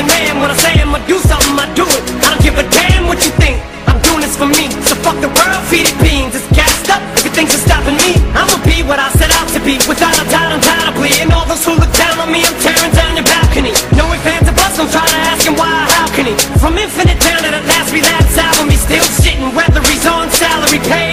a man when I say I'ma do something, I do it. I don't give a damn what you think. I'm doing this for me. So fuck the world, feed it beans. It's gassed up. If you think you're stopping me, I'ma be what I set out to be. Without a doubt, undoubtedly. And all those who look down on me, I'm tearing down your balcony. Knowing fans of us, I'm try to ask him why, how can he? From infinite down to the last relapse album, he's still shitting. Whether he's on salary pay.